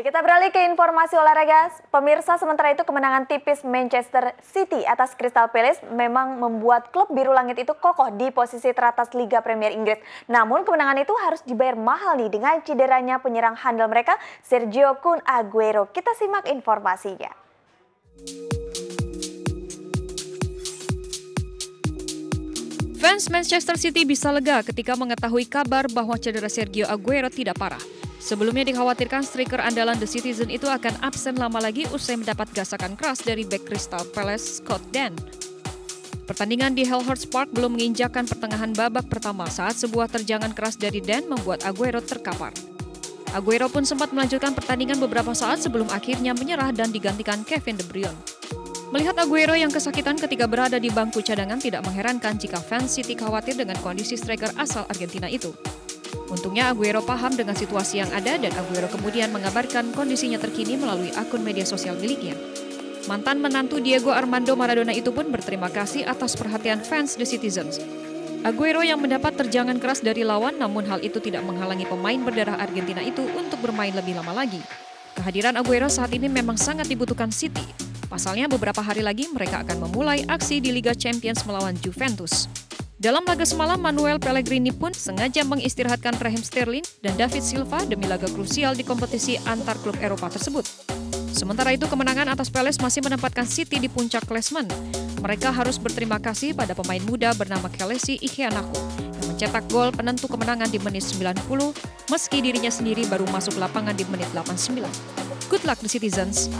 Ya, kita beralih ke informasi olahraga. Pemirsa, sementara itu kemenangan tipis Manchester City atas Crystal Palace memang membuat klub biru langit itu kokoh di posisi teratas Liga Premier Inggris. Namun kemenangan itu harus dibayar mahal nih dengan cederanya penyerang handal mereka Sergio Kun Aguero. Kita simak informasinya. Fans Manchester City bisa lega ketika mengetahui kabar bahwa cedera Sergio Aguero tidak parah. Sebelumnya dikhawatirkan striker andalan The Citizen itu akan absen lama lagi usai mendapat gasakan keras dari back Crystal Palace Scott Dan. Pertandingan di Selhurst Park belum menginjakan pertengahan babak pertama saat sebuah terjangan keras dari Dan membuat Aguero terkapar. Aguero pun sempat melanjutkan pertandingan beberapa saat sebelum akhirnya menyerah dan digantikan Kevin De Bruyne. Melihat Aguero yang kesakitan ketika berada di bangku cadangan tidak mengherankan jika fans City khawatir dengan kondisi striker asal Argentina itu. Untungnya Aguero paham dengan situasi yang ada dan Aguero kemudian mengabarkan kondisinya terkini melalui akun media sosial miliknya. Mantan menantu Diego Armando Maradona itu pun berterima kasih atas perhatian fans The Citizens. Aguero yang mendapat terjangan keras dari lawan namun hal itu tidak menghalangi pemain berdarah Argentina itu untuk bermain lebih lama lagi. Kehadiran Aguero saat ini memang sangat dibutuhkan City. Pasalnya beberapa hari lagi mereka akan memulai aksi di Liga Champions melawan Juventus. Dalam laga semalam, Manuel Pellegrini pun sengaja mengistirahatkan Raheem Sterling dan David Silva demi laga krusial di kompetisi antar klub Eropa tersebut. Sementara itu, kemenangan atas Palace masih menempatkan City di puncak klasmen. Mereka harus berterima kasih pada pemain muda bernama Kelesi Iheanacho yang mencetak gol penentu kemenangan di menit 90 meski dirinya sendiri baru masuk lapangan di menit 89. Good luck the citizens.